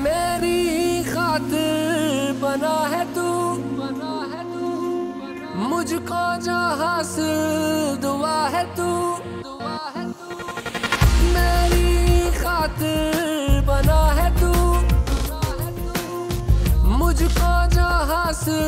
मेरी खातिर बना है तू। बना है तू मुझको जहाँ से दुआ है तू। दुआ है तू मेरी खातिर बना है तू। मुझको जहाँ से